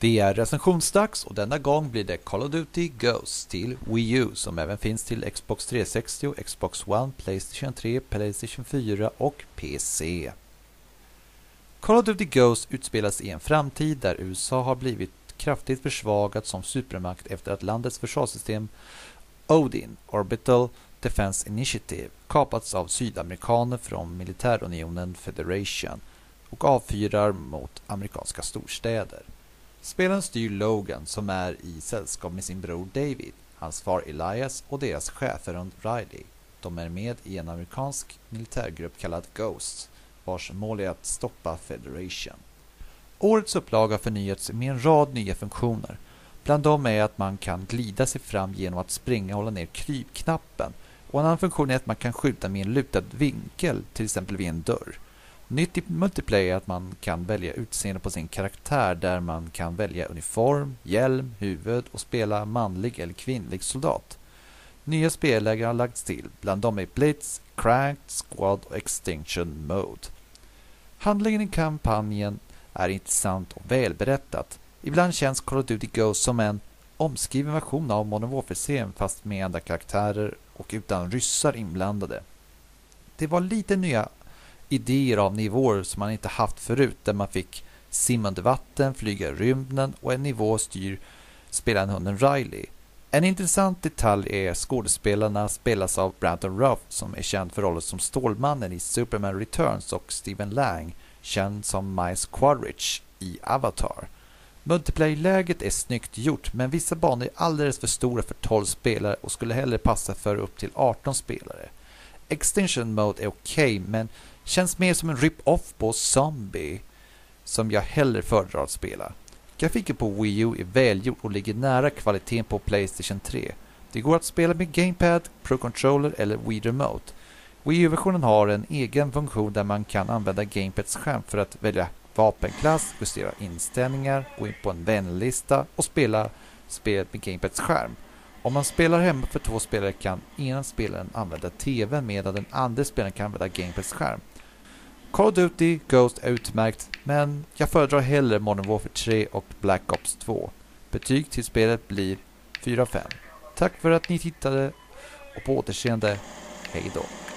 Det är recensionsdags och denna gång blir det Call of Duty Ghosts till Wii U som även finns till Xbox 360, Xbox One, Playstation 3, Playstation 4 och PC. Call of Duty Ghosts utspelas i en framtid där USA har blivit kraftigt försvagat som supermakt efter att landets försvarssystem Odin, Orbital Defense Initiative, kapats av sydamerikaner från militärunionen Federation och avfyrar mot amerikanska storstäder. Spelaren styr Logan som är i sällskap med sin bror David, hans far Elias och deras chefer Riley. De är med i en amerikansk militärgrupp kallad Ghosts vars mål är att stoppa Federation. Årets upplaga har förnyats med en rad nya funktioner. Bland dem är att man kan glida sig fram genom att springa och hålla ner krypknappen och en annan funktion är att man kan skjuta med en lutad vinkel, till exempel vid en dörr. Nytt i multiplayer är att man kan välja utseende på sin karaktär där man kan välja uniform, hjälm, huvud och spela manlig eller kvinnlig soldat. Nya spellägen har lagts till, bland dem är Blitz, Cranked, Squad och Extinction Mode. Handlingen i kampanjen är intressant och välberättat. Ibland känns Call of Duty Ghost som en omskriven version av Modern Warfare-serien fast med andra karaktärer och utan ryssar inblandade. Det var lite nya idéer av nivåer som man inte haft förut där man fick simma under vatten, flyga i rymden och en nivå styr spelaren hunden Riley. En intressant detalj är skådespelarna spelas av Brandon Ruff som är känd för rollen som Stålmannen i Superman Returns och Steven Lang känd som Miles Quadrich i Avatar. Multiplayer-läget är snyggt gjort men vissa banor är alldeles för stora för 12 spelare och skulle hellre passa för upp till 18 spelare. Extinction Mode är okej okay, men känns mer som en rip-off på Zombie som jag hellre föredrar att spela. Grafiken på Wii U är välgjord och ligger nära kvaliteten på Playstation 3. Det går att spela med GamePad, Pro Controller eller Wii Remote. Wii U-versionen har en egen funktion där man kan använda GamePads skärm för att välja vapenklass, justera inställningar, gå in på en vänlista och spela spelet med GamePads skärm. Om man spelar hemma för två spelare kan ena spelaren använda TVn medan den andra spelaren kan använda Gameplays skärm. Call of Duty Ghost är utmärkt, men jag föredrar hellre Modern Warfare 3 och Black Ops 2. Betyg till spelet blir 4 5. Tack för att ni tittade och på återseende. Hej då.